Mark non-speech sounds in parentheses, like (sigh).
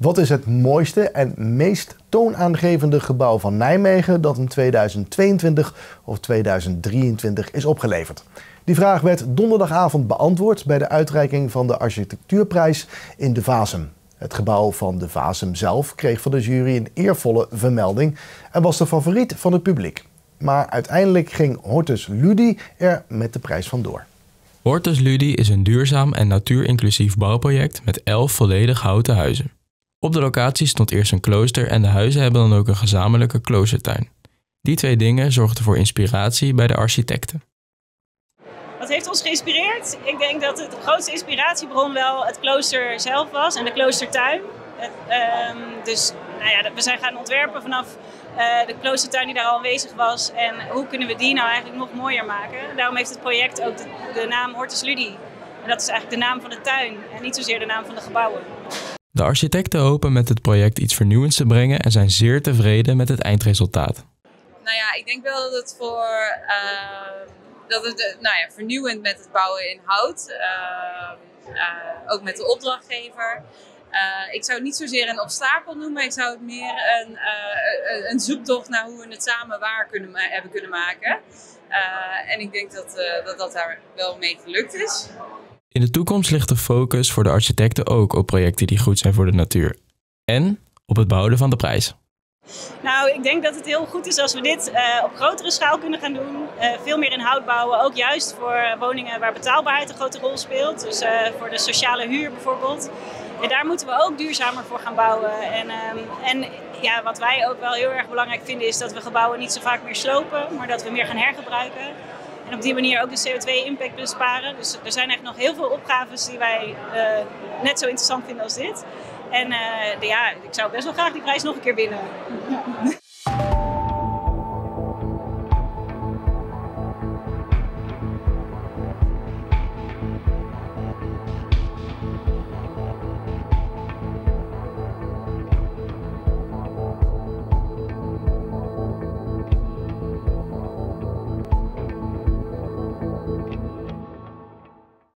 Wat is het mooiste en meest toonaangevende gebouw van Nijmegen dat in 2022 of 2023 is opgeleverd? Die vraag werd donderdagavond beantwoord bij de uitreiking van de architectuurprijs in de Vasem. Het gebouw van de Vasem zelf kreeg van de jury een eervolle vermelding en was de favoriet van het publiek. Maar uiteindelijk ging Hortus Ludi er met de prijs vandoor. Hortus Ludi is een duurzaam en natuurinclusief bouwproject met elf volledig houten huizen. Op de locatie stond eerst een klooster en de huizen hebben dan ook een gezamenlijke kloostertuin. Die twee dingen zorgden voor inspiratie bij de architecten. Wat heeft ons geïnspireerd? Ik denk dat de grootste inspiratiebron wel het klooster zelf was en de kloostertuin. Ehm, dus nou ja, we zijn gaan ontwerpen vanaf uh, de kloostertuin die daar al aanwezig was. En hoe kunnen we die nou eigenlijk nog mooier maken? Daarom heeft het project ook de, de naam Hortus Ludi. En dat is eigenlijk de naam van de tuin en niet zozeer de naam van de gebouwen. De architecten hopen met het project iets vernieuwends te brengen en zijn zeer tevreden met het eindresultaat. Nou ja, ik denk wel dat het voor uh, dat het nou ja, vernieuwend met het bouwen in hout, uh, ook met de opdrachtgever. Uh, ik zou het niet zozeer een obstakel noemen, ik zou het meer een, een zoektocht naar hoe we het samen waar kunnen, hebben kunnen maken. En ik denk dat, dat dat daar wel mee gelukt is. In de toekomst ligt de focus voor de architecten ook op projecten die goed zijn voor de natuur. En op het behouden van de prijs. Nou, ik denk dat het heel goed is als we dit uh, op grotere schaal kunnen gaan doen. Uh, veel meer in hout bouwen, ook juist voor woningen waar betaalbaarheid een grote rol speelt. Dus uh, voor de sociale huur bijvoorbeeld. En daar moeten we ook duurzamer voor gaan bouwen. En, um, en ja, wat wij ook wel heel erg belangrijk vinden is dat we gebouwen niet zo vaak meer slopen, maar dat we meer gaan hergebruiken. En op die manier ook de CO2-impact besparen. Dus er zijn echt nog heel veel opgaves die wij net zo interessant vinden als dit. En uh, ja, ik zou best wel graag die prijs nog een keer winnen. (laughs)